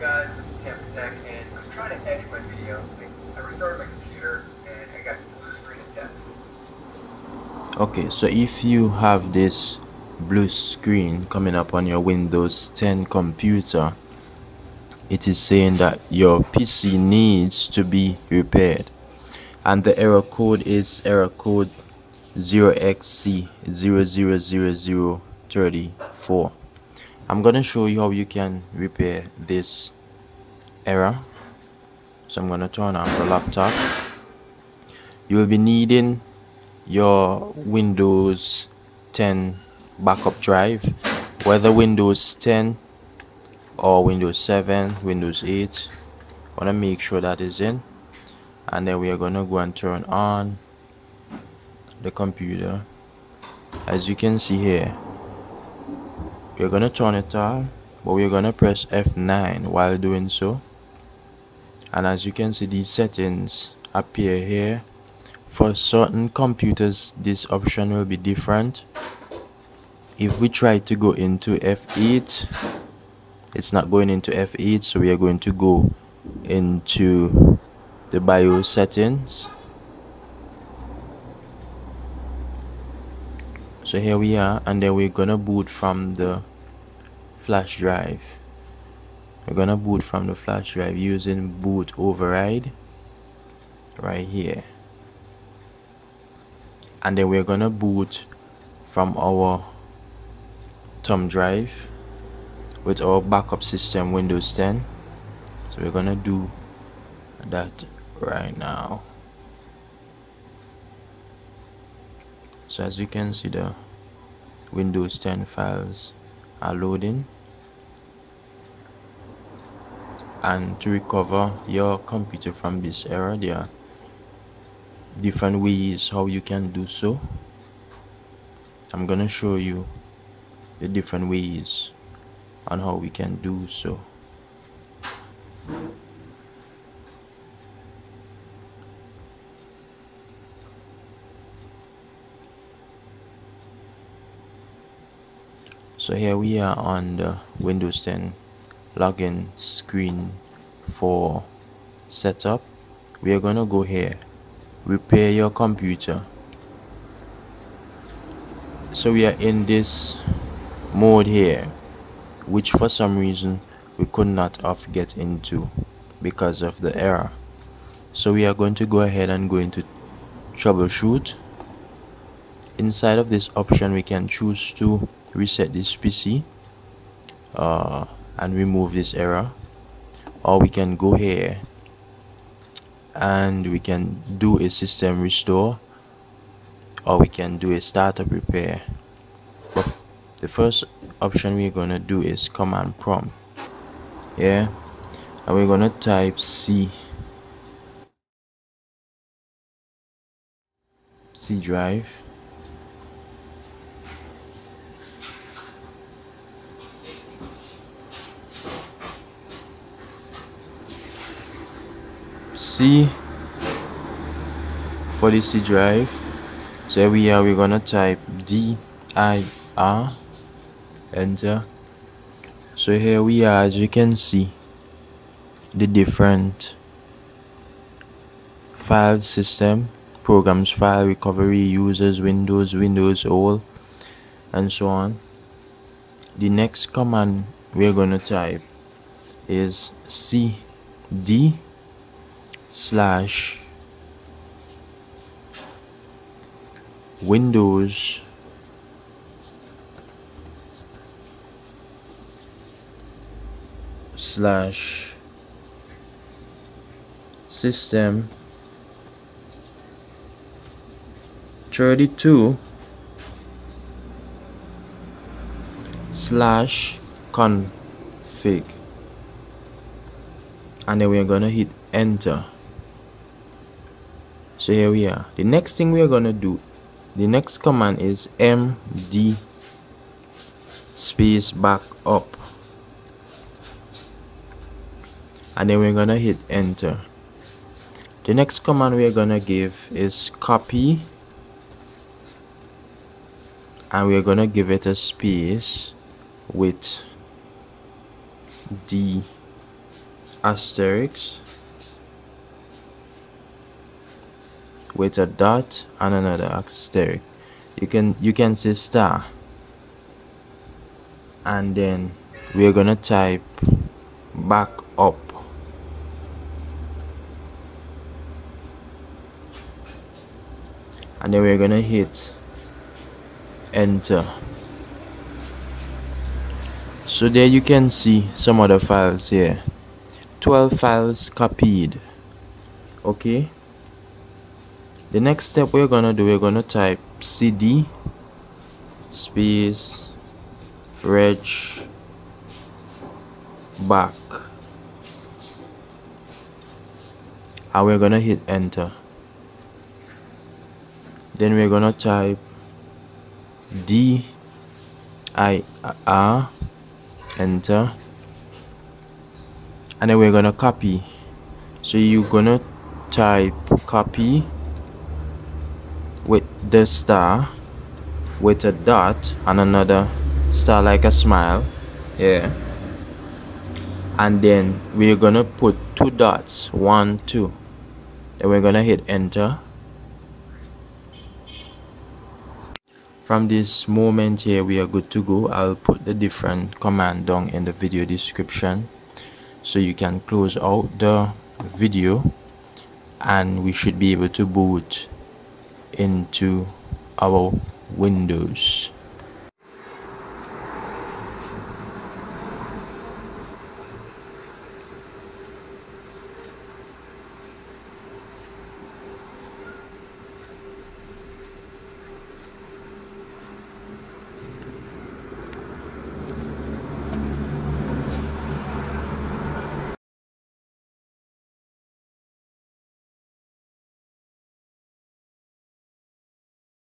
guys? This is Tech, and I'm trying to edit my video. I restarted my computer, and I got blue screen of death. okay so if you have this blue screen coming up on your windows 10 computer it is saying that your pc needs to be repaired and the error code is error code 0xc0000034 i'm gonna show you how you can repair this error so i'm gonna turn on the laptop you will be needing your Windows 10 backup drive, whether Windows 10 or Windows 7, Windows 8. Want to make sure that is in, and then we are gonna go and turn on the computer. As you can see here, we're gonna turn it on, but we're gonna press F9 while doing so. And as you can see, these settings appear here. For certain computers this option will be different. If we try to go into f8 it's not going into f8 so we are going to go into the BIOS settings so here we are and then we're gonna boot from the flash drive. We're gonna boot from the flash drive using boot override right here. And then we're gonna boot from our thumb drive with our backup system Windows 10 so we're gonna do that right now so as you can see the Windows 10 files are loading. And to recover your computer from this error there are different ways how you can do so. I'm gonna show you the different ways on how we can do so so here we are on the Windows 10 login screen for setup. We are gonna go here. Repair your computer. So we are in this mode here which for some reason we could not of get into because of the error. So we are going to go ahead and go into troubleshoot. Inside of this option we can choose to reset this PC uh, and remove this error. Or we can go here and we can do a system restore or we can do a startup repair. But the first option we're gonna do is command prompt. Yeah and we're gonna type C. C drive C for the C drive. So here we are, we're gonna type D I R enter. So here we are, as you can see, the different file system, programs, file recovery, users, Windows, Windows all, and so on. The next command we're gonna type is cd slash windows slash system 32 slash config. And then we're gonna hit enter so here we are. The next thing we're gonna do the next command is md space back up. And then we're gonna hit enter. The next command we're gonna give is copy. And we're gonna give it a space with d asterisk with a dot and another asterisk. You can you can say star. And then we're gonna type back up. And then we're gonna hit enter. So there you can see some other files here. 12 files copied. Okay the next step we're gonna do we're gonna type cd space reg back. And we're gonna hit enter. Then we're gonna type D I R enter. And then we're gonna copy. So you're gonna type copy with the star with a dot and another star like a smile yeah. And then we're gonna put two dots one two. Then we're gonna hit enter. From this moment here we are good to go. I'll put the different command down in the video description. So you can close out the video and we should be able to boot into our windows